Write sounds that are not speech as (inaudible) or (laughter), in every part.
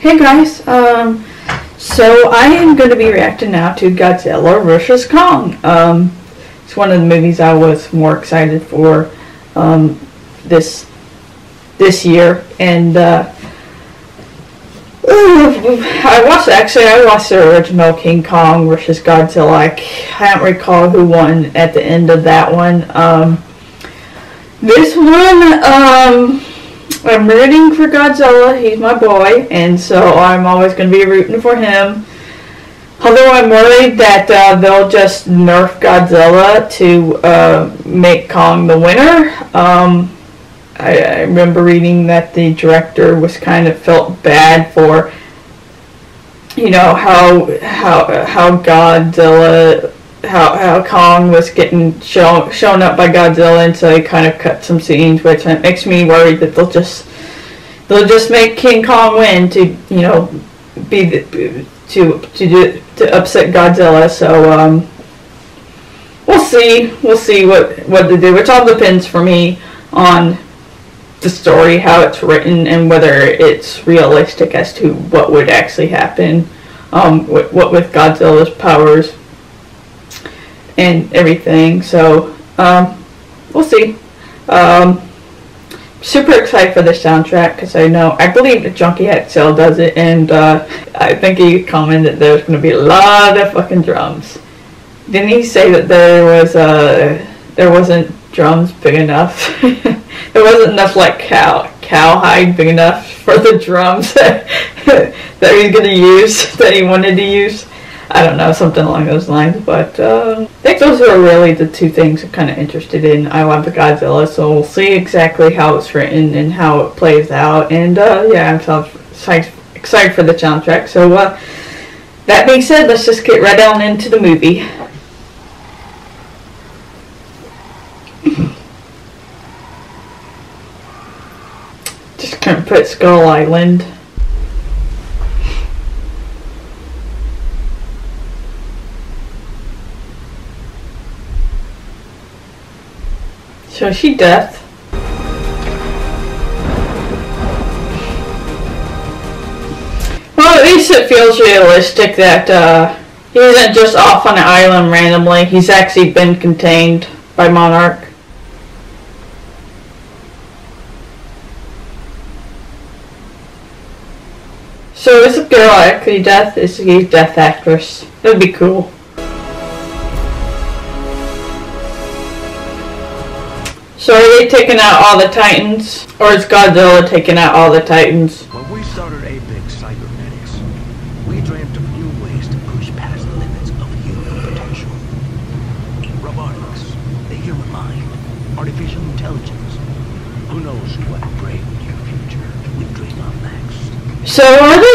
Hey guys, um, so I am going to be reacting now to Godzilla vs. Kong. Um, it's one of the movies I was more excited for um, this this year, and uh, (sighs) I watched actually I watched the original King Kong vs. Godzilla. I can't recall who won at the end of that one. Um, this one, um, I'm rooting for Godzilla. He's my boy, and so I'm always going to be rooting for him. Although I'm worried that uh, they'll just nerf Godzilla to uh, make Kong the winner. Um, I, I, remember reading that the director was kind of felt bad for, you know, how how how Godzilla how how Kong was getting shown shown up by Godzilla, and so they kind of cut some scenes, which makes me worried that they'll just they'll just make King Kong win to you know be the, to to do to upset Godzilla. So um, we'll see we'll see what what they do. Which all depends for me on the story, how it's written, and whether it's realistic as to what would actually happen. Um, what with Godzilla's powers and everything. So um, we'll see. Um, super excited for the soundtrack because I know I believe that Junkie XL does it, and uh, I think he commented there's going to be a lot of fucking drums. Didn't he say that there was uh, there wasn't drums big enough? (laughs) there wasn't enough like cow cowhide big enough for the drums (laughs) that he's going to use that he wanted to use. (laughs) I don't know, something along those lines. But I think those are really the two things I'm kind of interested in. I love the Godzilla, so we'll see exactly how it's written and how it plays out. And uh, yeah, I'm so excited for the soundtrack. So uh, that being said, let's just get right on into the movie. just gonna put Skull Island. So is she deaf? Well, at least it feels realistic that uh, he isn't just off on an island randomly. He's actually been contained by Monarch. So is the girl actually deaf? Is he deaf actress? That'd be cool. So are they taking out all the Titans? Or is Godzilla taking out all the Titans? When we started Apex Cybernetics, we dreamt of new ways to push past the limits of human potential. Robotics, the human mind, artificial intelligence. Who knows what brave new future we dream of next. So are they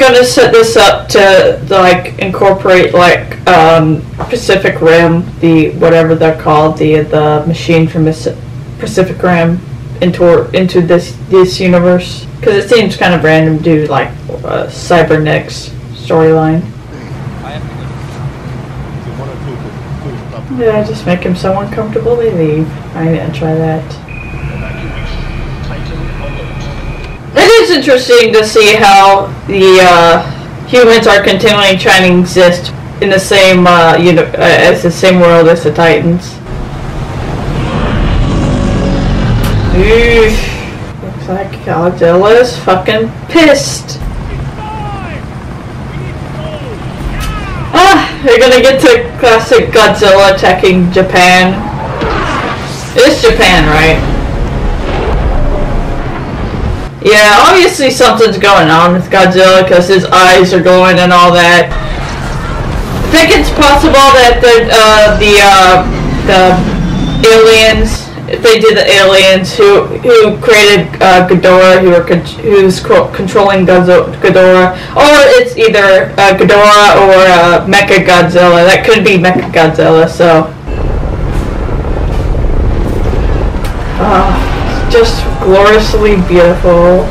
gonna set this up to, to like incorporate like um, Pacific Rim, the whatever they're called, the the machine from Pacific Rim into into this this universe because it seems kind of random to do like a cybernetics storyline. Yeah, just make him so uncomfortable they leave. I'm gonna try that. Is interesting to see how the uh, humans are continuing trying to exist in the same uh, you know uh, as the same world as the Titans. Looks like Godzilla's fucking pissed. Ah, we're gonna get to classic Godzilla attacking Japan. It's Japan, right? Yeah, obviously something's going on with Godzilla because his eyes are glowing and all that. I think it's possible that the uh, the uh, the aliens, if they did the aliens who who created uh, Ghidorah, who were con who's controlling Ghidorah, or it's either uh, Ghidorah or uh, Mecha Godzilla. That could be Mecha Godzilla. So. Uh, just gloriously beautiful.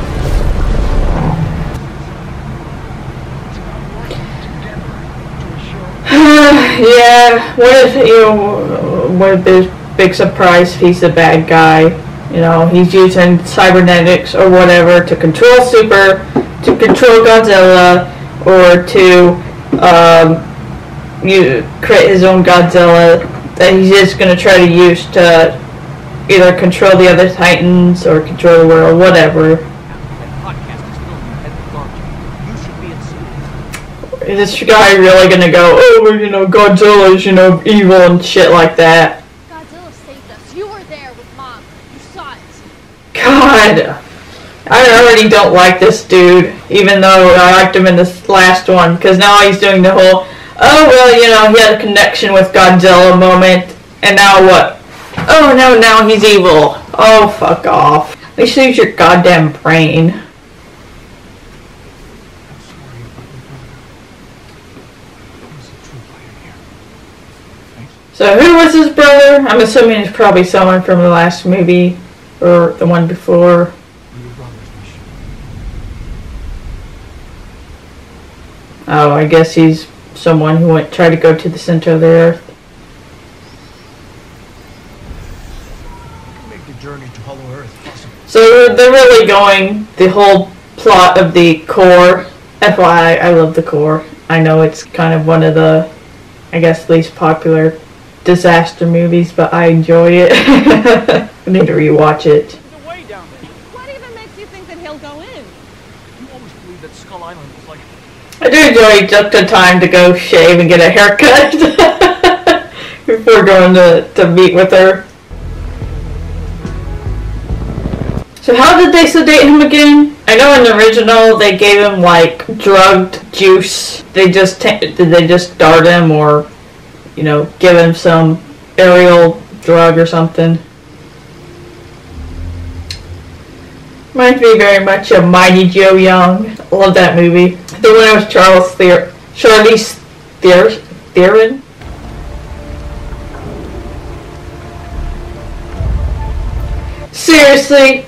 (sighs) yeah, what if, you what if there's big surprise he's the bad guy? You know, he's using cybernetics or whatever to control super to control Godzilla or to um, you create his own Godzilla that he's just gonna try to use to either control the other Titans or control the world, whatever. Is filmed at the large. You should be at sea. Is this guy really gonna go, oh, you know, Godzilla's, you know, evil and shit like that? Godzilla saved us. You were there with Mom. You saw it. God, I already don't like this dude, even though I liked him in this last one, because now he's doing the whole, oh well, you know, he had a connection with Godzilla moment, and now what? Oh no, now he's evil. Oh fuck off. At least use your goddamn brain. So who was his brother? I'm assuming it's probably someone from the last movie, or the one before. Oh, I guess he's someone who went try to go to the center of the earth. Make the journey to Hollow Earth possible. So they're really going the whole plot of the core. FYI, I love the core. I know it's kind of one of the, I guess, least popular disaster movies, but I enjoy it. (laughs) I need to rewatch it. There's a way down there. What even makes you think that he'll go in? You always believed that Skull Island was like I do enjoy just the time to go shave and get a haircut (laughs) before going to, to meet with her. So how did they sedate him again? I know in the original they gave him like drugged juice. They just ta- did they just dart him or you know give him some aerial drug or something. Reminds me very much of Mighty Joe Young. Love that movie. The winner was Charles Theron. Charlize Theron. Theron. Seriously,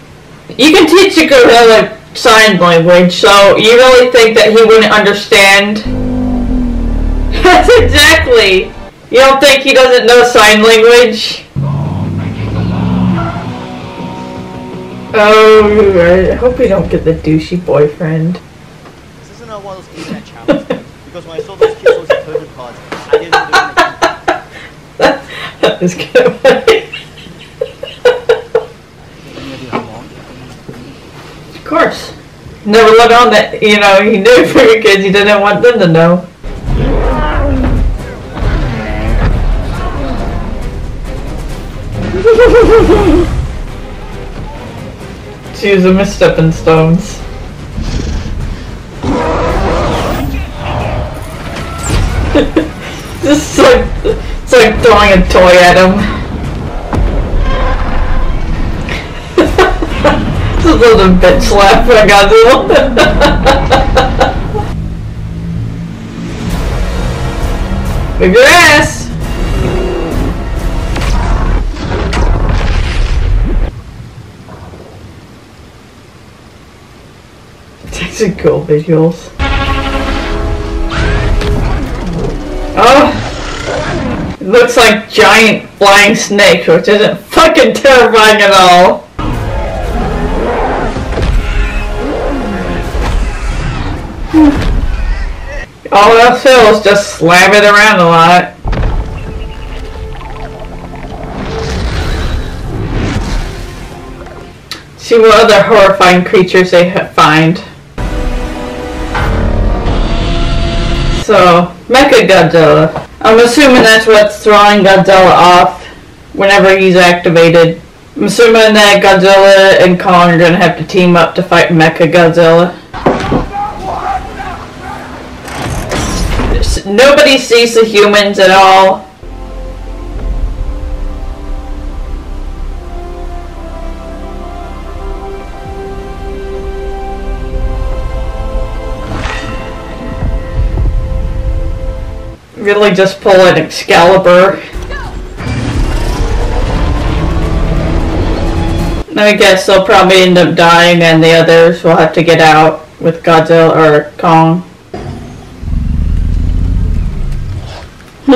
you can teach a gorilla sign language, so you really think that he wouldn't understand? That's (laughs) exactly. You don't think he doesn't know sign language? Oh, I hope we don't get the douchey boyfriend. This isn't one of those internet challenges. because when I saw those kids with COVID cards, I didn't (laughs) that was kind (laughs) of funny. Any idea how long? Of course. Never let on that, you know, he knew (laughs) for your kids, he didn't want them to know. (laughs) She was a Miss Stepping Stones. (laughs) Just like, it's like throwing a toy at him. Little bitch slap for Godzilla. (laughs) Move your ass! These are cool visuals. Oh! It looks like giant flying snakes, which isn't fucking terrifying at all. All else fails, just slam it around a lot. See what other horrifying creatures they find. So, Mecha Godzilla. I'm assuming that's what's throwing Godzilla off whenever he's activated. I'm assuming that Godzilla and Kong are gonna have to team up to fight Mecha Godzilla. Nobody sees the humans at all. Really just pull an Excalibur. I guess they'll probably end up dying and the others will have to get out with Godzilla or Kong. (laughs)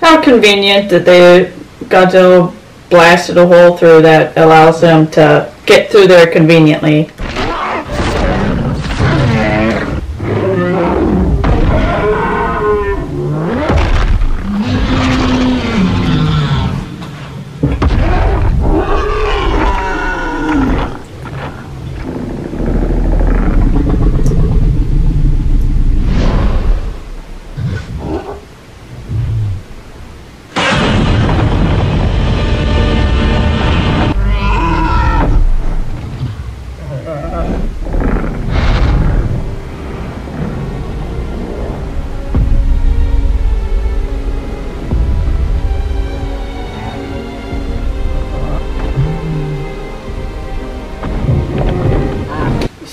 How convenient that they Godzilla blasted a hole through that allows them to get through there conveniently.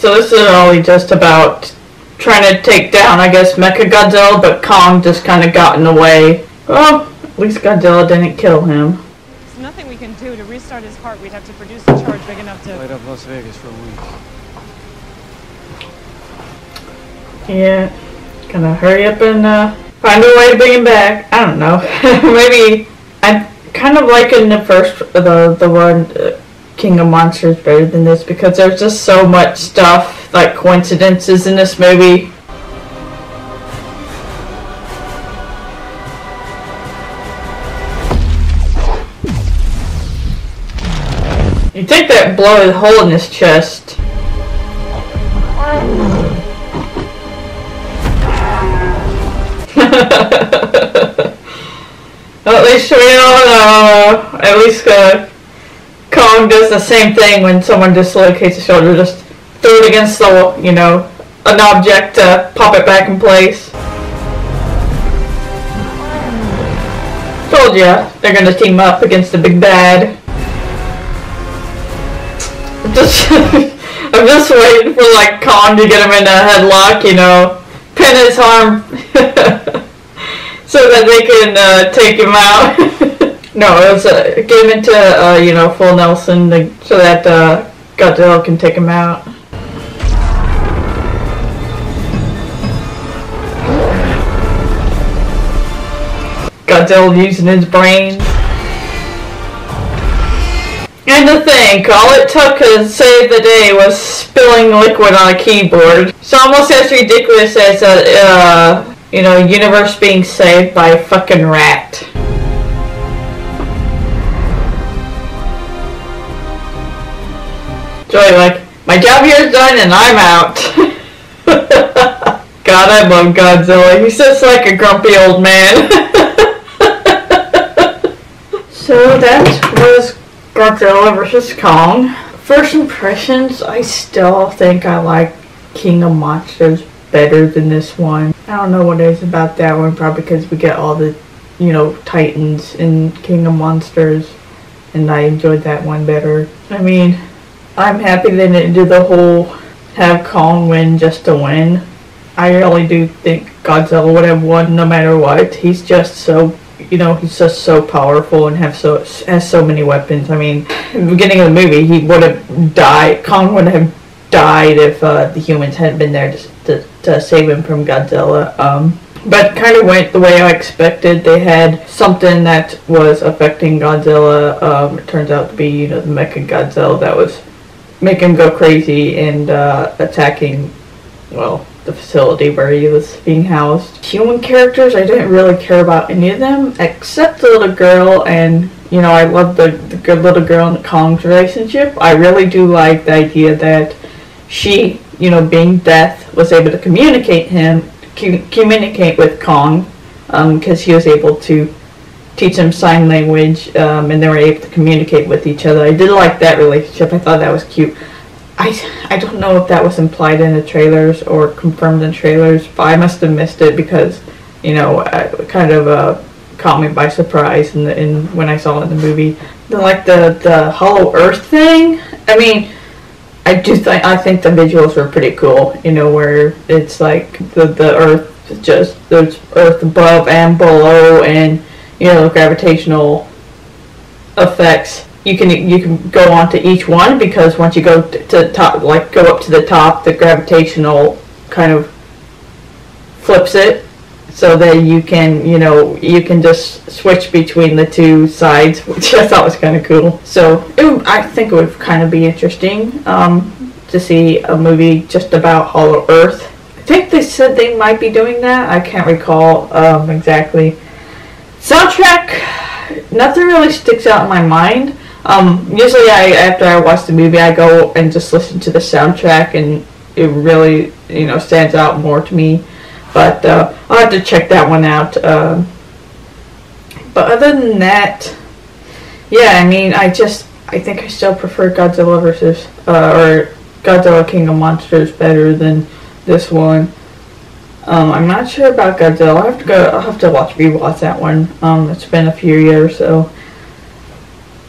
So this is only just about trying to take down, I guess, Mecha Godzilla, but Kong just kind of got in the way. Well, at least Godzilla didn't kill him. There's nothing we can do. To restart his heart, we'd have to produce a charge big enough to... Light up Las Vegas for a week. Yeah, gonna hurry up and uh, find a way to bring him back. I don't know. (laughs) Maybe I'm kind of liking the first, the the one, uh, King of Monsters better than this because there's just so much stuff like coincidences in this movie. You think that blow a hole in his chest. (laughs) At least we all know. At least uh, Kong does the same thing when someone dislocates a shoulder. Just throw it against the, you know, an object to pop it back in place. Told ya, they're gonna team up against the big bad. Just, (laughs) I'm just waiting for like Kong to get him in a headlock, you know, pin his arm, (laughs) so that they can uh, take him out. (laughs) no, it was uh, get him into uh, you know full Nelson, to, so that uh, Godzilla can take him out. Godzilla using his brain. And to think, all it took to save the day was spilling liquid on a keyboard. It's almost as ridiculous as a, uh, you know, universe being saved by a fucking rat. Joy, like, my job here is done and I'm out. (laughs) God, I love Godzilla. He's just like a grumpy old man. (laughs) so that was Godzilla vs. Kong. First impressions, I still think I like King of Monsters better than this one. I don't know what it is about that one, probably because we get all the, you know, Titans in King of Monsters, and I enjoyed that one better. I mean, I'm happy they didn't do the whole have Kong win just to win. I really do think Godzilla would have won no matter what. He's just so you know, he's just so powerful and have so has so many weapons. I mean, in the beginning of the movie, he would have died. Kong would have died if uh, the humans hadn't been there to, to, to save him from Godzilla. Um, but kind of went the way I expected. They had something that was affecting Godzilla. Um, it turns out to be, you know, the Mecha Godzilla that was making him go crazy and uh, attacking, well, the facility where he was being housed. Human characters, I didn't really care about any of them except the little girl, and you know, I love the, the good little girl and Kong's relationship. I really do like the idea that she, you know, being deaf, was able to communicate him, communicate with Kong, because he was able to teach them sign language, um, and they were able to communicate with each other. I did like that relationship. I thought that was cute. I, I don't know if that was implied in the trailers or confirmed in trailers, but I must have missed it because, you know, uh, kind of uh, caught me by surprise in, the, in when I saw it in the movie. The, like the the Hollow Earth thing. I mean, I do I think the visuals were pretty cool. You know, where it's like the the Earth just there's Earth above and below, and you know, gravitational effects you can you can go on to each one because once you go to, top like go up to the top the gravitational kind of flips it so that you can, you know, you can just switch between the two sides, (laughs) which I thought was kind of cool. So it, I think it would kind of be interesting um, to see a movie just about Hollow Earth. I think they said they might be doing that. I can't recall um, exactly. Soundtrack, nothing really sticks out in my mind. Um, usually, I after I watch the movie, I go and just listen to the soundtrack, and it really, you know, stands out more to me. But uh, I'll have to check that one out. Um, but other than that, yeah, I mean, I just I think I still prefer Godzilla versus uh, or Godzilla King of Monsters better than this one. Um, I'm not sure about Godzilla. I have to go. I'll have to watch rewatch that one. Um, it's been a few years, so.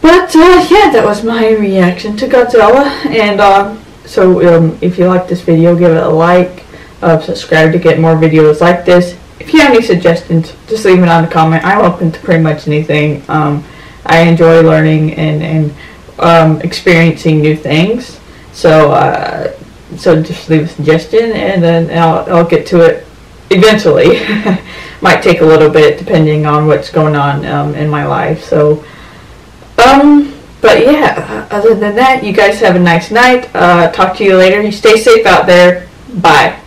But uh, yeah, that was my reaction to Godzilla, and uh, so um, if you like this video, give it a like, uh, subscribe to get more videos like this. If you have any suggestions, just leave it on the comment. I'm open to pretty much anything. Um, I enjoy learning and and um, experiencing new things. So uh, so just leave a suggestion, and then I'll I'll get to it eventually. (laughs) Might take a little bit depending on what's going on um, in my life. So. Um, but yeah, other than that, you guys have a nice night. Uh, talk to you later. You stay safe out there. Bye.